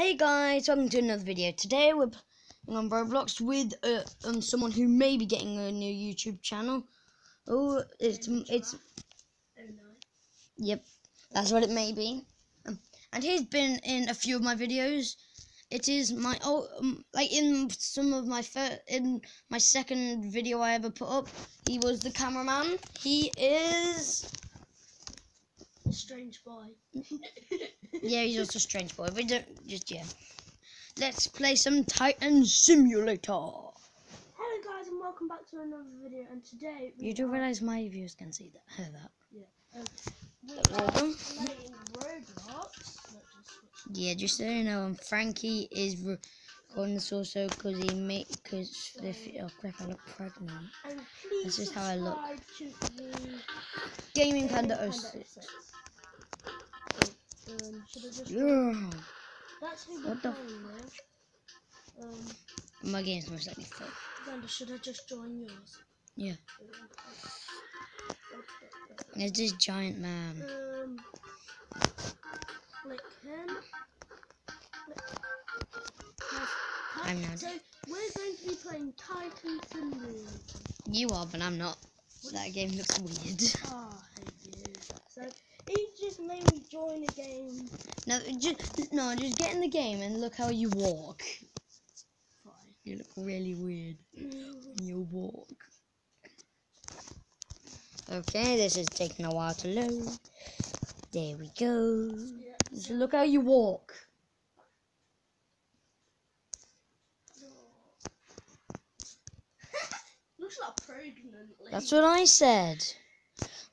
Hey guys, welcome to another video. Today we're playing on Roblox with uh, um someone who may be getting a new YouTube channel. Oh, it's it's yep, that's what it may be. Um, and he's been in a few of my videos. It is my oh um, like in some of my first in my second video I ever put up. He was the cameraman. He is Strange boy. yeah, he's also a strange boy. We don't just yeah. Let's play some Titan Simulator. Hello guys and welcome back to another video and today we You do realize my viewers can see that, hear that. um, we're playing Roblox. Let's just switch. Yeah, just so you know, um, Frankie is recording this also because he make because if oh crap, I look pregnant. And This is how I look. subscribe to the Gaming Panda Panda 06. 06. Um, should Yeah. That's who we're What the. Um, My game's most likely full. Xander, should I just join yours? Yeah. It's this giant man. Um, click him. Click. I'm not. So we're going to be playing Titan Simulator. You are, but I'm not. That game looks weird. Ah, you. So he just made me join the game. No, just no, just get in the game and look how you walk. Fine. You look really weird when you walk. Okay, this is taking a while to load. There we go. Yeah. Just look how you walk. Looks like pregnantly. That's what I said.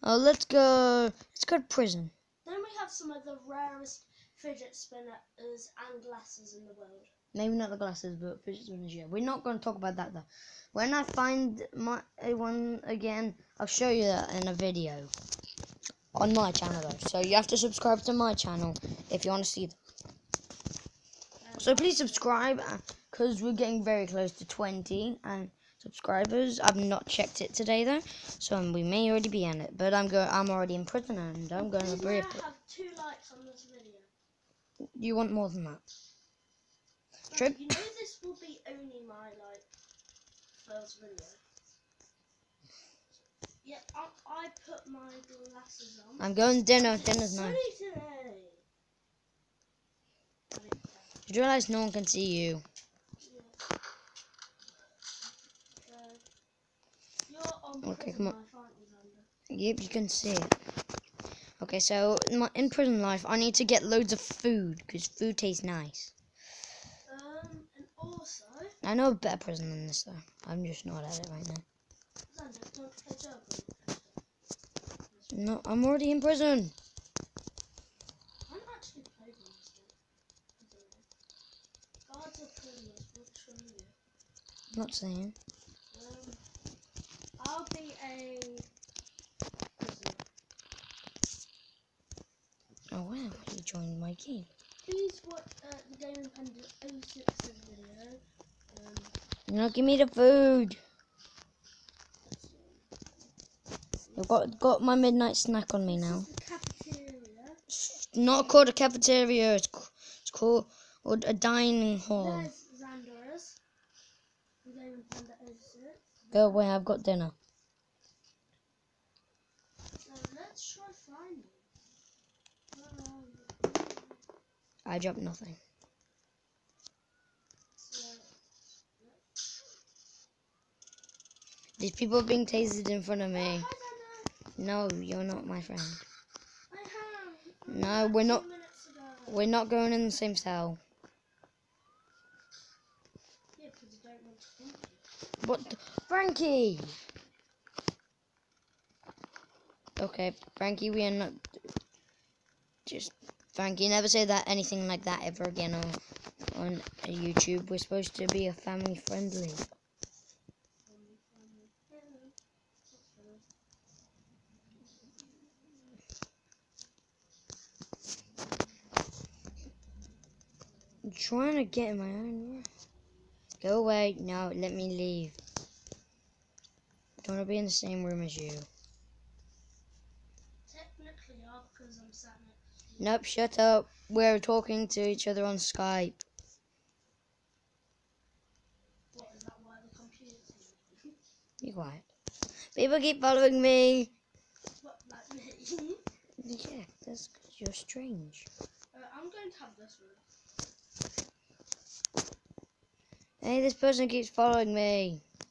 Oh, let's go. Let's go to prison. Then we have some of the rarest fidget spinners and glasses in the world. Maybe not the glasses, but fidget spinners. Yeah, we're not going to talk about that though. When I find my uh, one again, I'll show you that in a video on my channel though. So you have to subscribe to my channel if you want to see them. So please subscribe because we're getting very close to 20 and subscribers. I've not checked it today though, so um, we may already be in it. But I'm go I'm already in prison and I'm going to be. have two likes on this video. You want more than that? But True. You know this will be only my like first video. Yeah, I, I put my glasses on. I'm going to dinner. Dinner's nice. today. I didn't. Did you realize no one can see you? Yeah. Uh, you're on Okay, come on. you, Yep, you can see it. Okay, so in, my, in prison life, I need to get loads of food because food tastes nice. Um, and also, I know a better prison than this though. I'm just not at it right now. Xander, don't play Juggle. No, I'm already in prison. I'm actually playing be a. Oh wow, you joined my game. Please watch uh, the Gaming Panda 06's video. Um, No, give me the food. I've got got my midnight snack on me now. is the cafeteria. It's not called a cafeteria. It's it's called a dining hall. There's Xander's. The Gaming Panda 06. Go away. I've got dinner. So I dropped nothing. These people being tasted in front of me. No, you're not my friend. No, we're not-. We're not going in the same cell. Yeah, because I don't want to think you. What, the- Frankie? Okay, Frankie, we are not. Just Frankie, never say that anything like that ever again on on YouTube. We're supposed to be a family friendly. I'm trying to get in my own room. Go away. No, let me leave. Don't want to be in the same room as you. Are because I'm sat next Nope, shut up. We're talking to each other on Skype. Be quiet. People keep following me. What, like me? Yeah, that's because you're strange. uh, I'm going to have this one. Hey, this person keeps following me. Okay,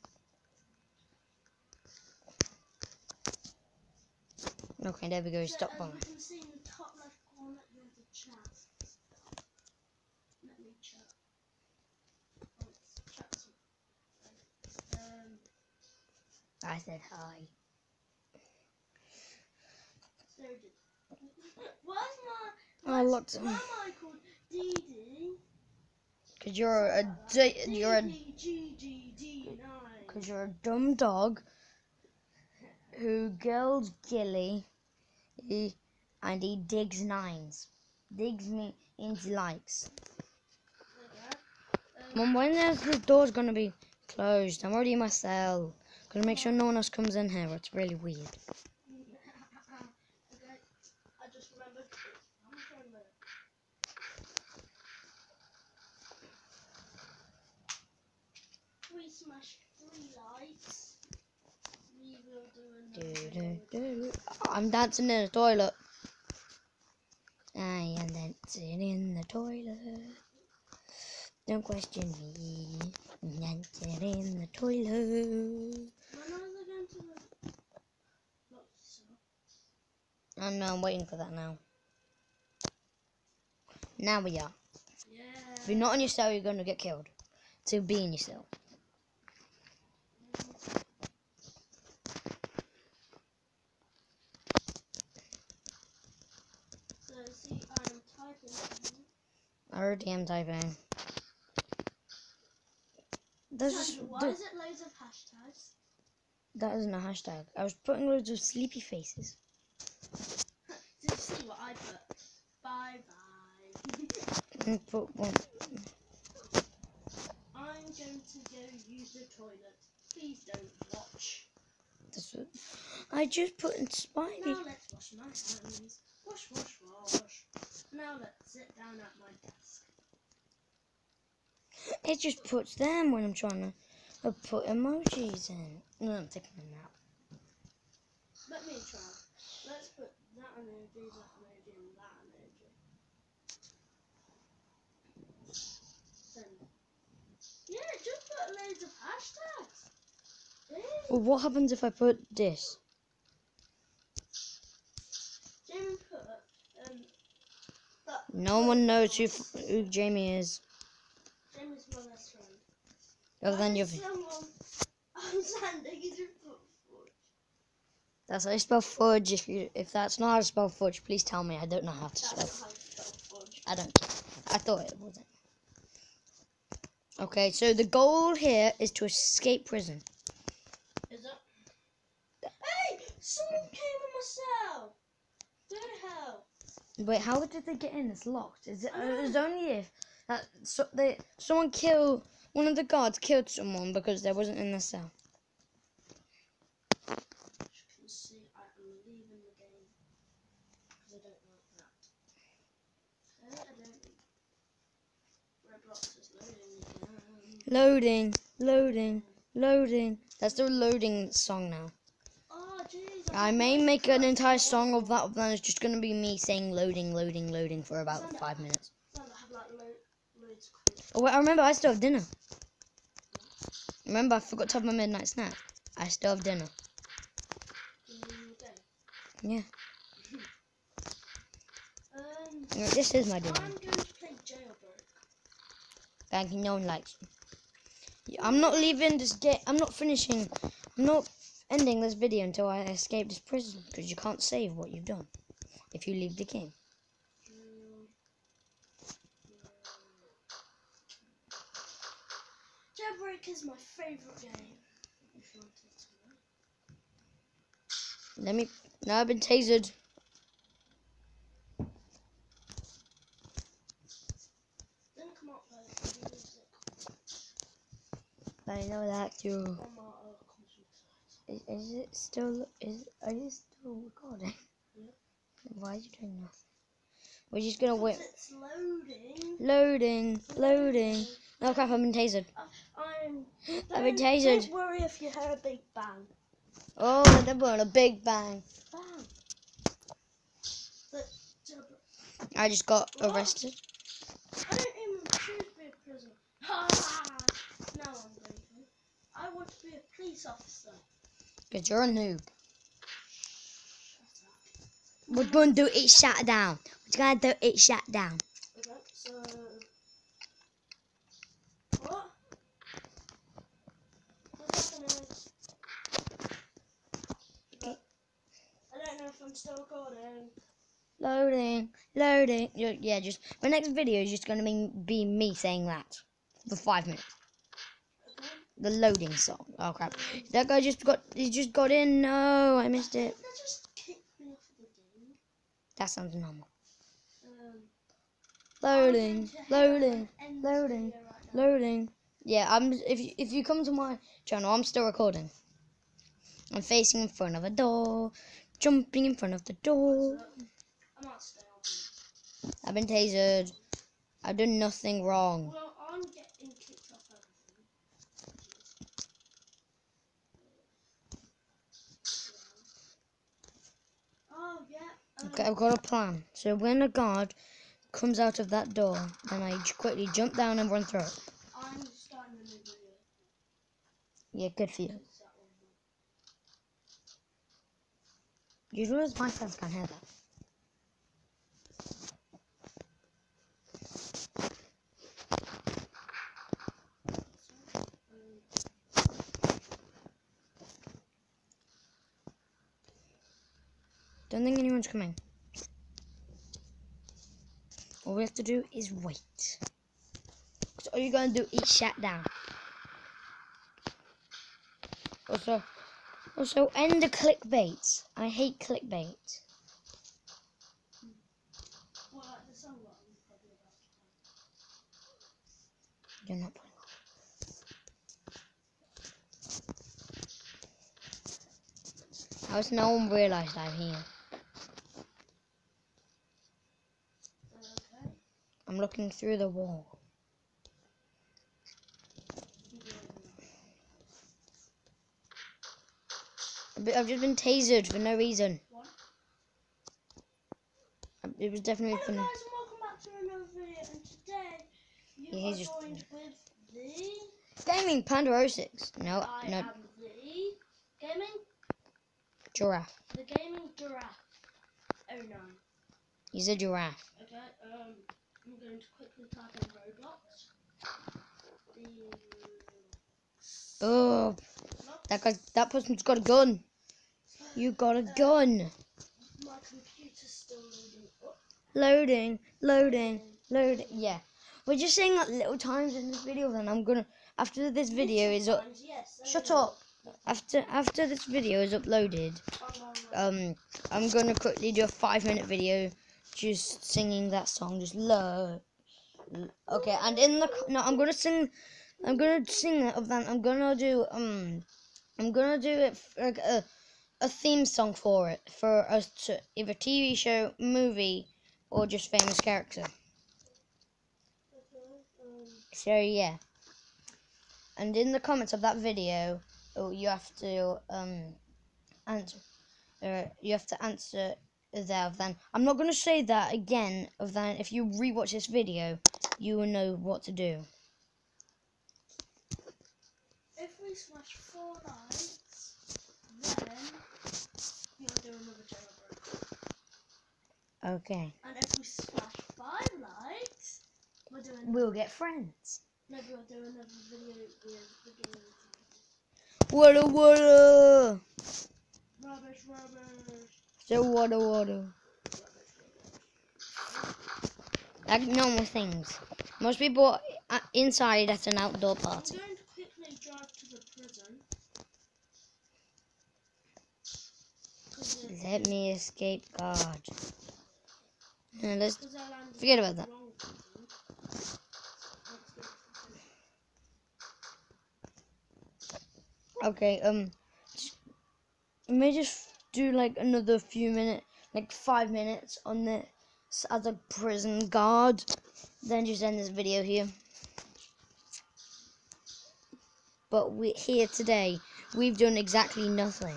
there we go. Stop so, following. You can see in the top left corner there's a chat. Let me chat. Oh, it's chat. Um, I said hi. so did. Why is my. Oh, why is- Why am I called Dee Dee? Cause you're a d- you're a D9. cause you're a dumb dog who girls Gilly, he, and he digs nines. Digs me into likes. Mum, when is the door's gonna be closed? I'm already in my cell. Gonna make sure no one else comes in here. It's really weird. okay, I just remembered. I'm trying to. We smashed three lights. We will do Do, another. do, do. I'm dancing in the toilet. I am dancing in the toilet. Don't question me. I'm dancing in the toilet. Going to up? Oh no, I'm waiting for that now. Now we are. Yeah. If you're not in your cell, you're gonna get killed. To be in your cell. So see, I am typing. I already am typing. Just, Sandra, why is it loads of hashtags? that isn't a hashtag. I was putting loads of sleepy faces. Did you see what I put? Bye bye. put one. I'm going to go use the toilet. Please don't watch. That's what, I just put in Spidey. Now let's wash my hands. Wash, wash, wash. Now let's sit down at my desk. It just puts them when I'm trying to uh, put emojis in. No, I'm taking them out. Let me try. Let's put that emoji, that emoji, and that emoji. Send. Yeah, just put loads of hashtags. Well, what happens if I put this? Jamie put um. That, No one knows who, who Jamie is. Jamie's my best friend. Other than your. is Someone you just put forward. That's how you spell fudge. If you if that's not how to spell fudge, please tell me. I don't know how to spell. How you spell fudge. I don't. I thought it wasn't. Okay, so the goal here is to escape prison. Is it? Hey! Someone came in my cell! Who the hell? Wait, how did they get in? It's locked. Is it? Uh, it's only if that so they someone killed one of the guards killed someone because they wasn't in the cell. As you can see, I am leaving the game. Because I don't like that. I don't. Roblox is loading again. Loading, loading, loading. That's the loading song now. I may make an entire song of that, then it's just gonna be me saying loading, loading, loading for about five minutes. I have like lo- loads of clips. Oh wait, I remember I still have dinner. Remember, I forgot to have my midnight snack. I still have dinner. in. Yeah, Um, Yeah, this is my I'm dinner. going to play Jailbreak. Thank you, no one likes me. I'm not leaving this game. I'm not finishing. I'm not ending this video until I escape this prison because you can't save what you've done if you leave the game. Jailbreak is my favourite game. If you wanted to know. Let me. No, I've been tasered. Then come up with the music I know that too. on my uh, computer. Is, is it still? Is are you still recording? Yeah. Why are you doing nothing? We're just gonna wait. It's loading. Loading, loading. Oh crap! I've been tasered. I'm. I've been tasered. Don't worry if you hear a big bang. Oh, they're blowing a big bang. Bang. I just got What? arrested. I don't even choose to be a prisoner. Ha! Now I'm going. I want to be a police officer. Cause you're a noob. We're gonna do it shut down. We're gonna do it shut down. I don't know if I'm still. Loading, loading. Yeah, just my next video is just gonna be, be me saying that for five minutes. The loading song. Oh crap! That guy just got. He just got in. No, I missed it. That just kicked me off of the game. That sounds normal. Um, Loading, I'm going to loading, loading, video right now. loading. Yeah, I'm. If you, if you come to my channel, I'm still recording. I'm facing in front of a door, jumping in front of the door. I might stay on. I've been tasered. I've done nothing wrong. Well, I'm getting kicked off everything. Oh yeah. Um, Okay, I've got a plan. So when a guard comes out of that door, then I quickly jump down and run through it. I'm starting a new video. Yeah, good for you. You realize my friends can't hear that. Don't think anyone's coming. All we have to do is wait. So all you're gonna do is shut down. Also, also end the clickbait. I hate clickbait. To. You're not playing. How has no one realised I'm here? I'm looking through the wall. I've just been tasered for no reason. What? It was definitely Hello guys welcome back to another video and today you Yeah, he's are just- joined with the Gaming Panda 06. No, I no, am the gaming giraffe. the gaming giraffe. Oh no. He's a giraffe. Okay, um going to quickly type in Roblox. The Oh, that guy, that person's got a gun. You got a gun. my computer's still loading up. Loading, loading, loading. Yeah, we're just saying that little times in this video. Then I'm gonna after this video is up. Yes, Shut up. After after this video is uploaded, Um, um, I'm gonna quickly do a five minute video, just singing that song, just low. Okay, and in the no, I'm gonna sing, I'm gonna sing that of that. I'm gonna do um, I'm gonna do it like a, a theme song for it for us to either TV show, movie, or just famous character. So yeah. And in the comments of that video, oh, you have to um answer. Uh, you have to answer there. Then I'm not gonna say that again. Of then, if you rewatch this video, you will know what to do. if we smash four likes, then you'll do another jailbreak. Okay. And if we smash five likes, we're doing We'll get friends. maybe we'll do another video game. Water, water. Rubbish, rubbish, So water, water. Like normal things. Most people are inside at an outdoor party. going to quickly drive to the prison. 'Cause Let me escape God. No, let's Forget about that. wrong prison. Let's go to the prison. Okay, um, we may just do like another few minutes, like five minutes on Roblox as a prison guard, then just end this video here. But we're here today, we've done exactly nothing.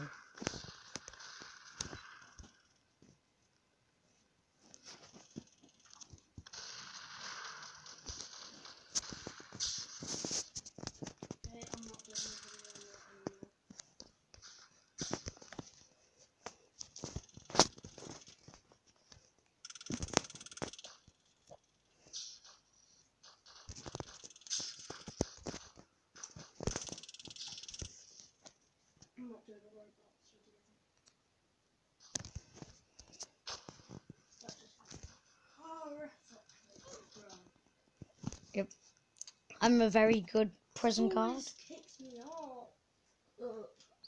Okay, I'm not doing a video on that anymore. I'm not doing a Roblox video. That just horrific. I'm a very good prison guard.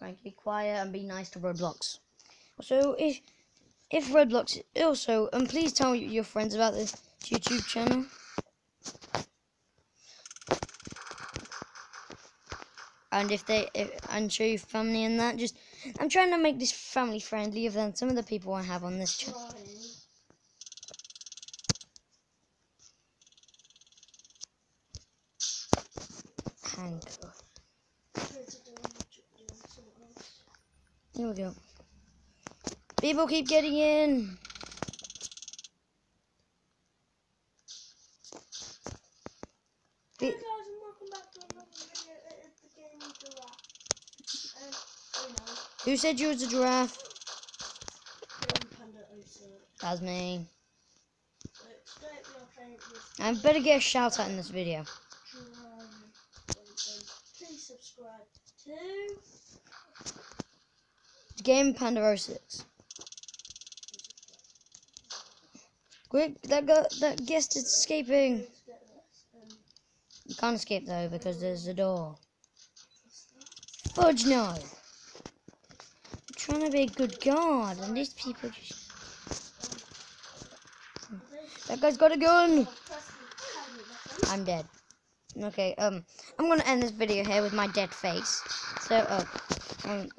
off. Be quiet and be nice to Roblox. So if if Roblox also, and please tell your friends about this YouTube channel. And if they if, and show your family and that, just I'm trying to make this family friendlier than some of the people I have on this channel. Trying. Handcuff. Trying to do doing something else. Here we go. People keep getting in. Hey guys, and welcome back to another video. The game giraffe. Know, uh, Who said you was a giraffe? Game Panda 06. That's me. So today we are playing this I better get a shout out in this video. drum. And, and please subscribe to. Game Panda 06. Quick, that go, that guest is escaping. You can't escape though because there's a door. Fudge no. I'm trying to be a good guard and these people just. That guy's got a gun. I'm dead. Okay, um, I'm gonna end this video here with my dead face. So, uh, um,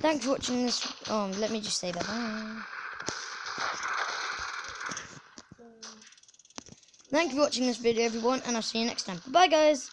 thanks for watching this. Um, let me just say bye bye. Um, Thank you for watching this video, everyone, and I'll see you next time. Bye, guys.